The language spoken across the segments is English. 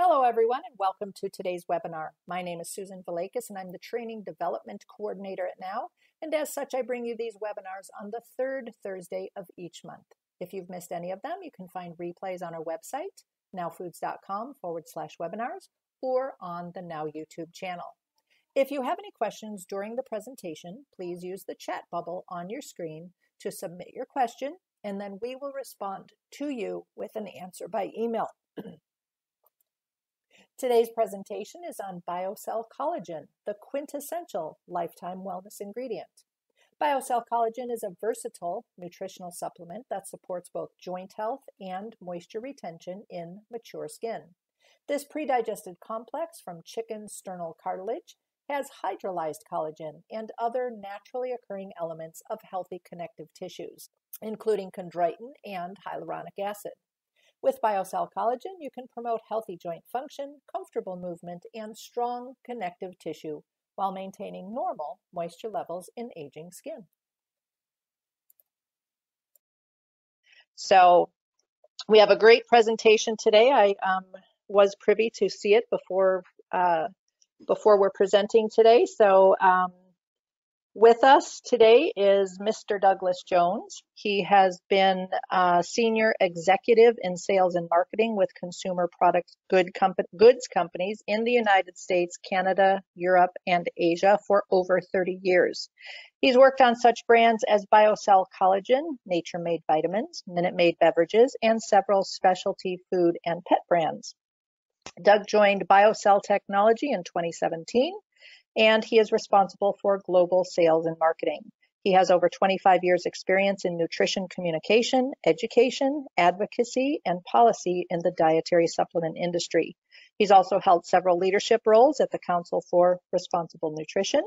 Hello, everyone, and welcome to today's webinar. My name is Susan Velakis, and I'm the Training Development Coordinator at Now. And as such, I bring you these webinars on the third Thursday of each month. If you've missed any of them, you can find replays on our website, nowfoods.com forward slash webinars, or on the Now YouTube channel. If you have any questions during the presentation, please use the chat bubble on your screen to submit your question, and then we will respond to you with an answer by email. Today's presentation is on BioCell Collagen, the quintessential lifetime wellness ingredient. BioCell Collagen is a versatile nutritional supplement that supports both joint health and moisture retention in mature skin. This predigested complex from chicken sternal cartilage has hydrolyzed collagen and other naturally occurring elements of healthy connective tissues, including chondroitin and hyaluronic acid. With BioCell Collagen, you can promote healthy joint function, comfortable movement, and strong connective tissue while maintaining normal moisture levels in aging skin. So we have a great presentation today. I um, was privy to see it before uh, before we're presenting today. So um, with us today is Mr. Douglas Jones. He has been a senior executive in sales and marketing with consumer product good goods companies in the United States, Canada, Europe, and Asia for over 30 years. He's worked on such brands as BioCell Collagen, Nature Made Vitamins, Minute Maid Beverages, and several specialty food and pet brands. Doug joined BioCell Technology in 2017 and he is responsible for global sales and marketing. He has over 25 years experience in nutrition communication, education, advocacy, and policy in the dietary supplement industry. He's also held several leadership roles at the Council for Responsible Nutrition,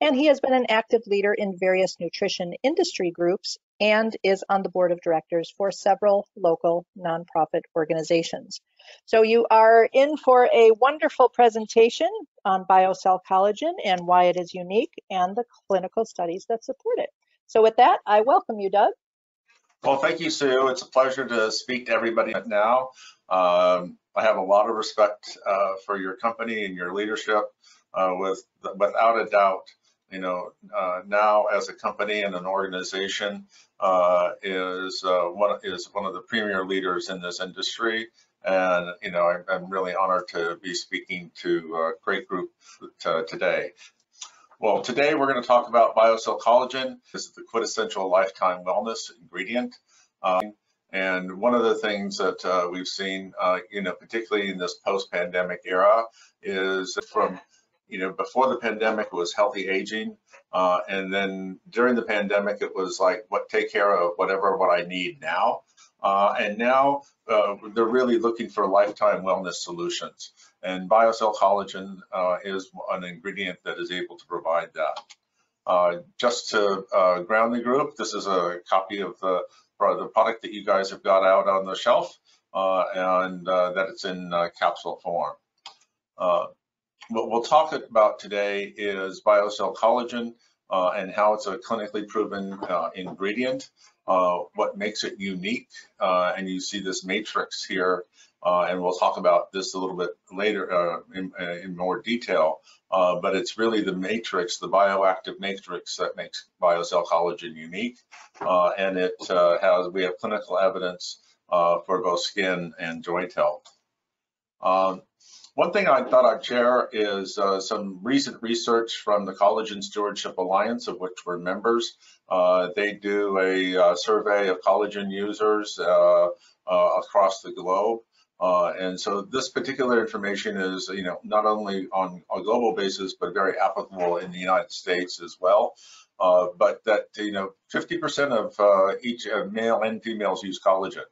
and he has been an active leader in various nutrition industry groups and is on the board of directors for several local nonprofit organizations. So you are in for a wonderful presentation on BioCell collagen and why it is unique and the clinical studies that support it. So with that, I welcome you, Doug. Well, thank you, Sue. It's a pleasure to speak to everybody now. Um, I have a lot of respect uh, for your company and your leadership. Uh, with without a doubt, you know, uh, now as a company and an organization uh, is uh, one is one of the premier leaders in this industry. And you know, I, am really honored to be speaking to a great group today. Well, today we're going to talk about BioCell Collagen. This is the quintessential lifetime wellness ingredient. Um, and one of the things that uh, we've seen, uh, you know, particularly in this post-pandemic era, is from, you know, before the pandemic it was healthy aging, uh, and then during the pandemic it was like, what take care of whatever what I need now. Uh, and now uh, they're really looking for lifetime wellness solutions. And BioCell Collagen uh, is an ingredient that is able to provide that. Uh, just to uh, ground the group, this is a copy of the, the product that you guys have got out on the shelf uh, and that it's in capsule form. what we'll talk about today is BioCell Collagen and how it's a clinically proven ingredient uh, what makes it unique. Uh, and you see this matrix here, uh, and we'll talk about this a little bit later uh, in, in, more detail. But it's really the matrix, the bioactive matrix that makes BioCell collagen unique. and it has, we have clinical evidence for both skin and joint health. Um, one thing I thought I'd share is uh, some recent research from the Collagen Stewardship Alliance, of which we're members. Uh, they do a uh, survey of collagen users uh, uh, across the globe. Uh, and so this particular information is, you know, not only on a global basis, but very applicable in the United States as well. but that, you know, 50% of each male and females use collagen.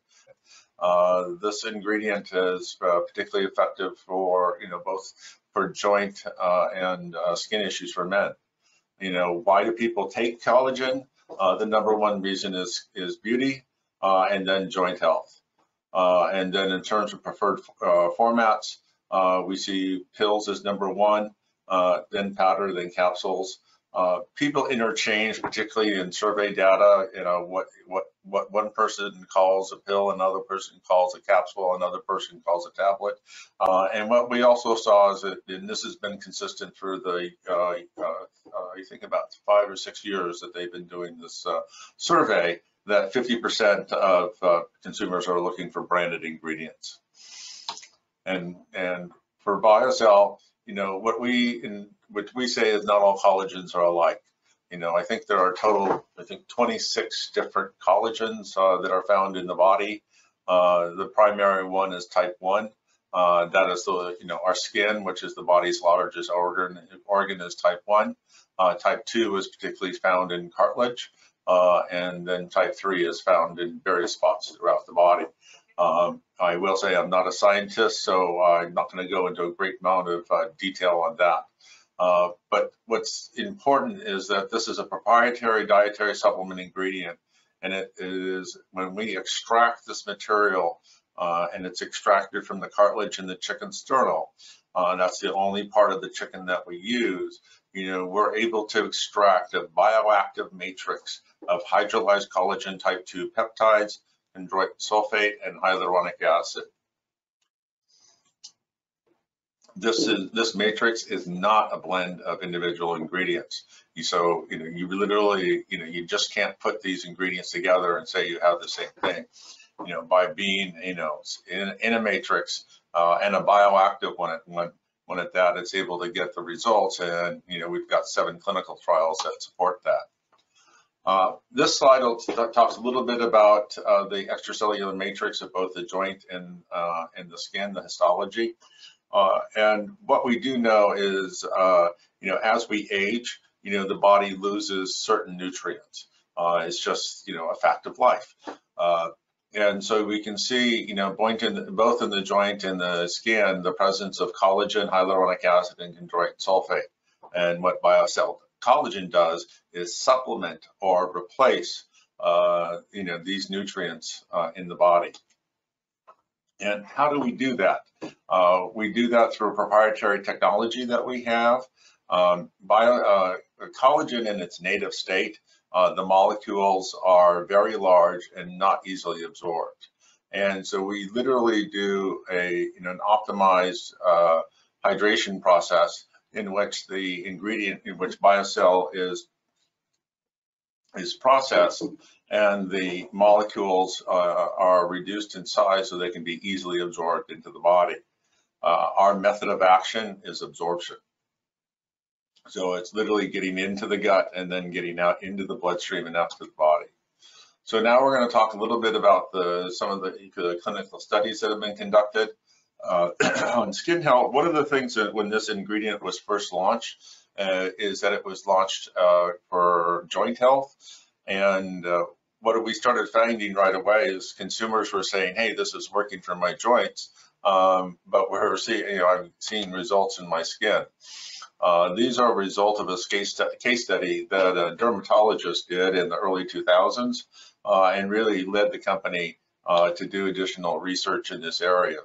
Uh, this ingredient is uh, particularly effective for, you know, both for joint uh, and uh, skin issues for men. You know, why do people take collagen? Uh, the number one reason is is beauty and then joint health. and then in terms of preferred formats, we see pills as number one, then powder, then capsules. People interchange, particularly in survey data, you know, what what what one person calls a pill, another person calls a capsule, another person calls a tablet. Uh, and what we also saw is that, and this has been consistent for the, uh, uh, I think about five or six years that they've been doing this uh, survey, that 50% of uh, consumers are looking for branded ingredients. And and for BioCell, you know, what we in what we say is not all collagens are alike. You know, I think there are total, I think 26 different collagens uh, that are found in the body. Uh, the primary one is type 1. Uh, that is the, you know, our skin, which is the body's largest organ, organ is type 1. Uh, type 2 is particularly found in cartilage. Uh, and then type 3 is found in various spots throughout the body. Um, I will say I'm not a scientist, so I'm not going to go into a great amount of uh, detail on that. Uh, but what's important is that this is a proprietary dietary supplement ingredient, and it is when we extract this material, uh, and it's extracted from the cartilage in the chicken sternal. Uh, that's the only part of the chicken that we use. You know, we're able to extract a bioactive matrix of hydrolyzed collagen type 2 peptides, chondroitin sulfate, and hyaluronic acid this is this matrix is not a blend of individual ingredients. You, so you know you literally you know you just can't put these ingredients together and say you have the same thing. You know by being you know in, in a matrix uh, and a bioactive one at one at that it's able to get the results and you know we've got seven clinical trials that support that. Uh, this slide talks a little bit about uh, the extracellular matrix of both the joint and, uh, and the skin, the histology. Uh, and what we do know is, uh, you know, as we age, you know, the body loses certain nutrients. Uh, it's just, you know, a fact of life. Uh, and so we can see, you know, both in, the, both in the joint and the skin, the presence of collagen, hyaluronic acid, and chondroitin sulfate. And what BioCell collagen does is supplement or replace, uh, you know, these nutrients uh, in the body. And how do we do that? Uh, we do that through proprietary technology that we have. Um, bio, uh, collagen in its native state, uh, the molecules are very large and not easily absorbed. And so we literally do a you know, an optimized uh, hydration process in which the ingredient in which BioCell is is processed and the molecules uh, are reduced in size so they can be easily absorbed into the body. Uh, our method of action is absorption. So it's literally getting into the gut and then getting out into the bloodstream and out to the body. So now we're going to talk a little bit about the, some of the, the clinical studies that have been conducted uh, on skin health. One of the things that when this ingredient was first launched uh, is that it was launched uh, for joint health. And uh, what we started finding right away is consumers were saying, hey, this is working for my joints, um, but we're seeing, you know, I'm seeing results in my skin. Uh, these are a result of a case, case study that a dermatologist did in the early 2000s uh, and really led the company uh, to do additional research in this area.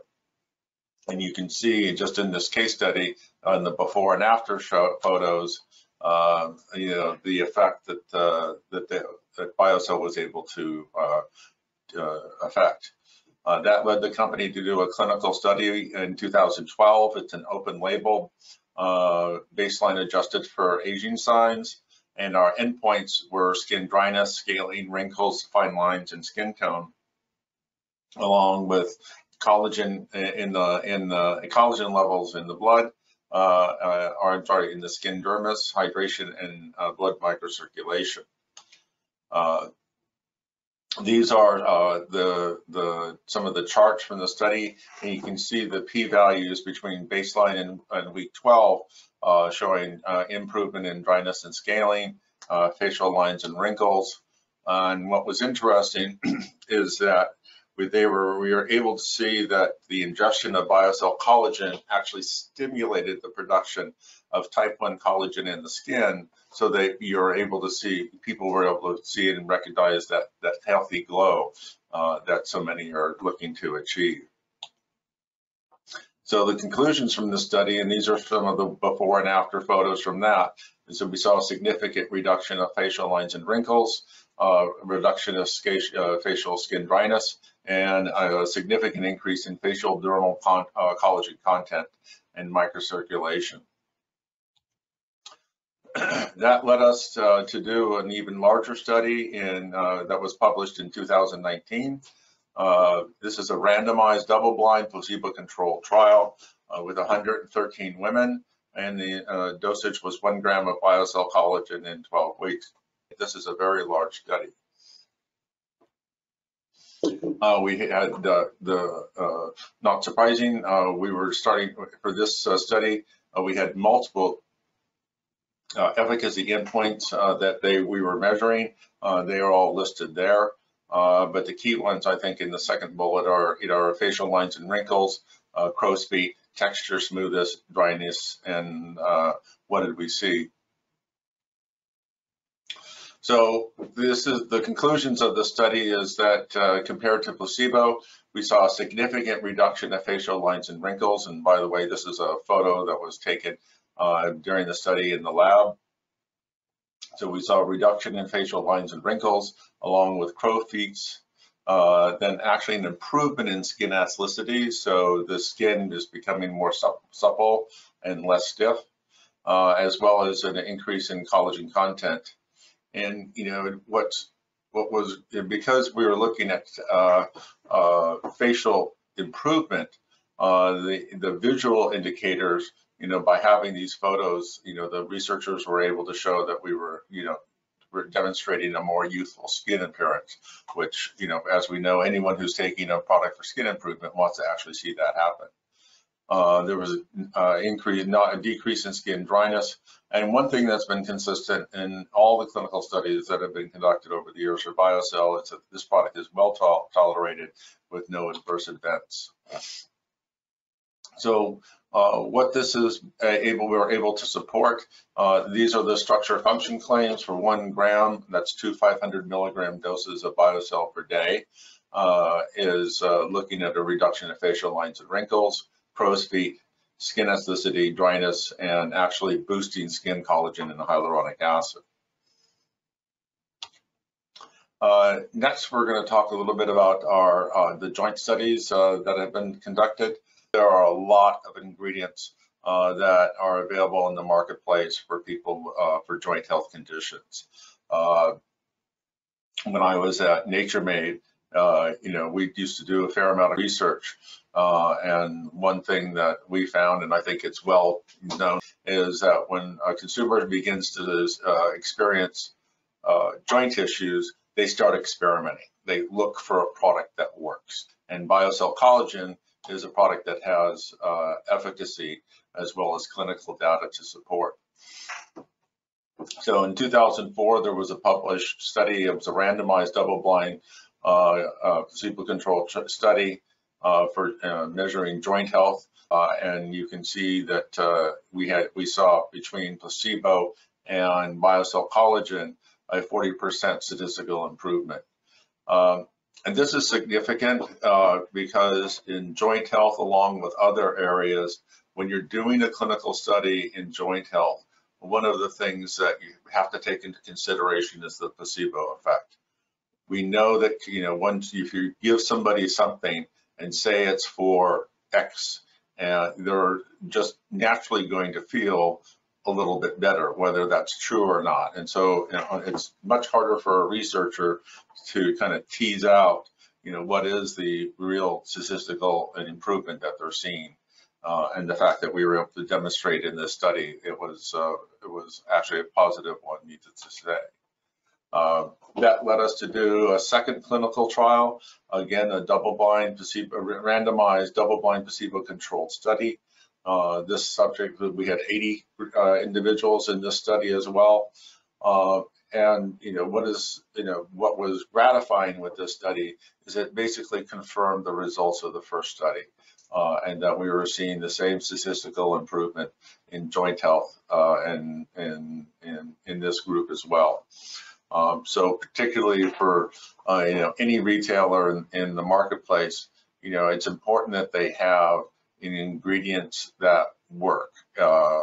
And you can see just in this case study on the before and after show, photos, uh, you know, the effect that uh, that the that BioCell was able to uh, uh, affect. Uh, that led the company to do a clinical study in 2012. It's an open label, baseline adjusted for aging signs, and our endpoints were skin dryness, scaling, wrinkles, fine lines, and skin tone, along with collagen in the in the collagen levels in the blood, uh, uh, I'm sorry, in the skin dermis, hydration, and uh, blood microcirculation. Uh, these are the the some of the charts from the study, and you can see the p-values between baseline and, and week 12, uh, showing improvement in dryness and scaling, facial lines and wrinkles. and what was interesting is that we, they were we were able to see that the ingestion of BioCell collagen actually stimulated the production of type 1 collagen in the skin so that you're able to see, people were able to see and recognize that, that healthy glow uh, that so many are looking to achieve. So the conclusions from the study, and these are some of the before and after photos from that, is that we saw a significant reduction of facial lines and wrinkles. Uh, reduction of uh, facial skin dryness, and a significant increase in facial dermal con- uh, collagen content and microcirculation. that led us uh, to do an even larger study in, uh, that was published in 2019. Uh, this is a randomized double-blind placebo-controlled trial with 113 women and the dosage was one gram of biocell collagen in 12 weeks. This is a very large study. Uh, we had the, the uh, not surprising, uh, we were starting for this uh, study, uh, we had multiple uh, efficacy endpoints that they we were measuring. they are all listed there. but the key ones, I think, in the second bullet are, you know, facial lines and wrinkles, crow's feet, texture, smoothness, dryness, and uh, what did we see? So this is the conclusions of the study is that uh, compared to placebo, we saw a significant reduction of facial lines and wrinkles. And by the way, this is a photo that was taken uh, during the study in the lab. So we saw a reduction in facial lines and wrinkles along with crow feet, uh, then actually an improvement in skin elasticity. So the skin is becoming more supple and less stiff, uh, as well as an increase in collagen content. And, you know, what's, what was, because we were looking at uh, uh facial improvement, uh, the, the visual indicators, you know, by having these photos, you know, the researchers were able to show that we were, you know, we're demonstrating a more youthful skin appearance, which, you know, as we know, anyone who's taking a product for skin improvement wants to actually see that happen. Uh, there was an uh, increase, not a decrease in skin dryness. And one thing that's been consistent in all the clinical studies that have been conducted over the years for BioCell is that this product is well to tolerated with no adverse events. So uh, what this is uh, able, we are able to support. Uh, these are the structure function claims for one gram, that's two 500 milligram doses of BioCell per day, uh, is looking at a reduction of facial lines and wrinkles, crow's skin elasticity, dryness, and actually boosting skin collagen and hyaluronic acid. Uh, next, we're going to talk a little bit about our uh, the joint studies uh, that have been conducted there are a lot of ingredients uh, that are available in the marketplace for people uh, for joint health conditions. Uh, when I was at Nature Made, you know, we used to do a fair amount of research. Uh, and one thing that we found, and I think it's well known, is that when a consumer begins to uh, experience joint issues, they start experimenting. They look for a product that works. And BioCell Collagen is a product that has uh, efficacy as well as clinical data to support. So in 2004, there was a published study. It was a randomized double-blind uh, uh, placebo-controlled study uh, for uh, measuring joint health. Uh, and you can see that uh, we had we saw between placebo and BioCell collagen a 40% statistical improvement. Um, and this is significant uh, because in joint health, along with other areas, when you're doing a clinical study in joint health, one of the things that you have to take into consideration is the placebo effect. We know that, you know, once if you give somebody something and say it's for X, uh, they're just naturally going to feel a little bit better, whether that's true or not. And so you know, it's much harder for a researcher to kind of tease out, you know, what is the real statistical improvement that they're seeing. Uh, and the fact that we were able to demonstrate in this study, it was uh, it was actually a positive one, needless to say. Uh, that led us to do a second clinical trial, again, a double-blind, placebo, randomized double-blind placebo-controlled study uh, this subject, we had 80 uh, individuals in this study as well. Uh, and you know what is you know what was gratifying with this study is it basically confirmed the results of the first study, uh, and that we were seeing the same statistical improvement in joint health and in, in in this group as well. Um, so particularly for uh, you know any retailer in, in the marketplace, you know it's important that they have ingredients that work, uh,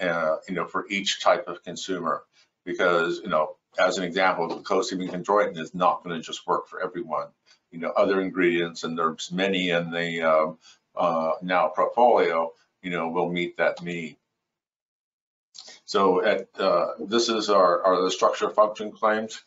uh, you know, for each type of consumer. Because, you know, as an example, glucosamine chondroitin is not going to just work for everyone. You know, other ingredients, and there's many in the um, uh, now portfolio, you know, will meet that need. So at uh, this is our, our the structure function claims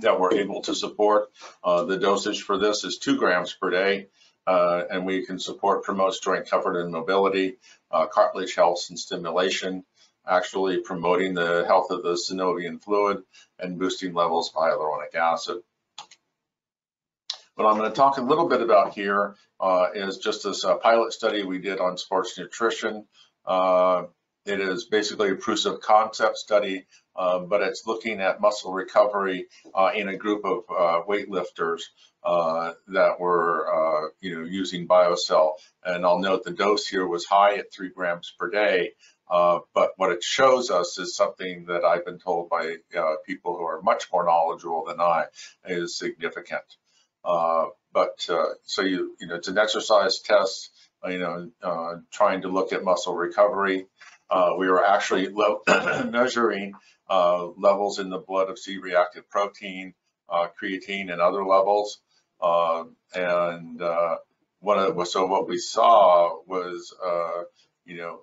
that we're able to support. Uh, the dosage for this is two grams per day, uh, and we can support promotes joint comfort and mobility, uh, cartilage health and stimulation, actually promoting the health of the synovial fluid and boosting levels of hyaluronic acid. What I'm going to talk a little bit about here uh, is just this uh, pilot study we did on sports nutrition. Uh, it is basically a proof of concept study, uh, but it's looking at muscle recovery uh, in a group of uh, weightlifters uh, that were, uh, you know, using BioCell. And I'll note the dose here was high at three grams per day, uh, but what it shows us is something that I've been told by people who are much more knowledgeable than I is significant. but so you, you know, it's an exercise test, you know, trying to look at muscle recovery. Uh, we were actually measuring uh, levels in the blood of C-reactive protein, uh, creatine, and other levels. Um, and uh, one of so what we saw was, uh, you know,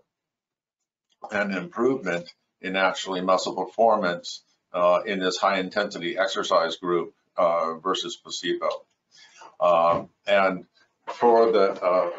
an improvement in actually muscle performance uh, in this high intensity exercise group versus placebo. Um, and for the,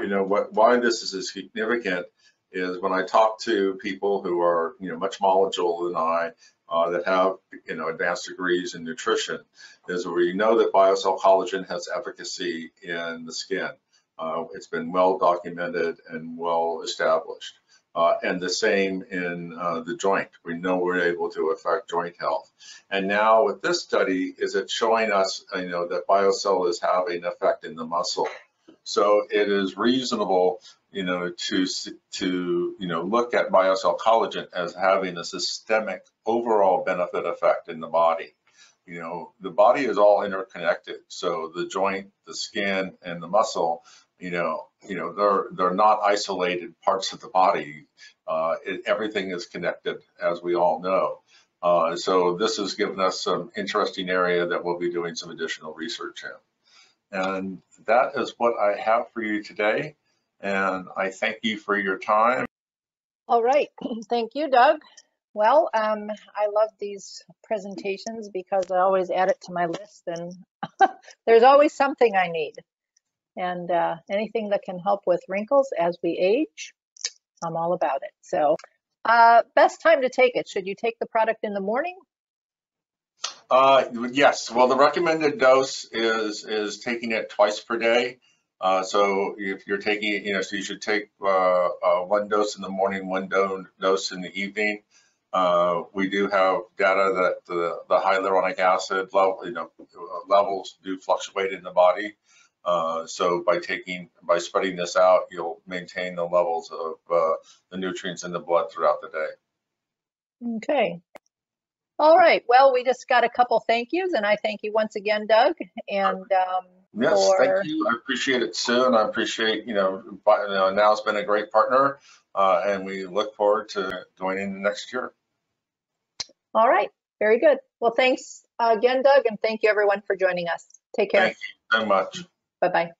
you know, what, why this is significant is when I talk to people who are, you know, much more knowledgeable than I, uh, that have, you know, advanced degrees in nutrition, is we know that BioCell collagen has efficacy in the skin. Uh, it's been well documented and well established. Uh, and the same in uh, the joint. We know we're able to affect joint health. And now with this study, is it showing us, you know, that BioCell is having effect in the muscle. So it is reasonable you know, to, to, you know, look at BioCell collagen as having a systemic overall benefit effect in the body. You know, the body is all interconnected. So the joint, the skin, and the muscle, you know, you know, they're they're not isolated parts of the body. Uh, it, everything is connected, as we all know. Uh, so this has given us some interesting area that we'll be doing some additional research in. And that is what I have for you today. And I thank you for your time. All right. Thank you, Doug. Well, um, I love these presentations because I always add it to my list and there's always something I need. And uh, anything that can help with wrinkles as we age, I'm all about it. So uh, best time to take it. Should you take the product in the morning? Uh, yes. Well, the recommended dose is is taking it twice per day. Uh, so if you're taking, you know, so you should take uh, uh, one dose in the morning, one do dose in the evening. Uh, we do have data that the, the hyaluronic acid level, you know, levels do fluctuate in the body. Uh, so by taking, by spreading this out, you'll maintain the levels of the nutrients in the blood throughout the day. Okay. All right. Well, we just got a couple thank yous, and I thank you once again, Doug. And um, Yes, thank you. I appreciate it, Sue, and I appreciate, you know, now's been a great partner, uh, and we look forward to joining next year. All right, very good. Well, thanks again, Doug, and thank you everyone for joining us. Take care. Thank you so much. Bye-bye.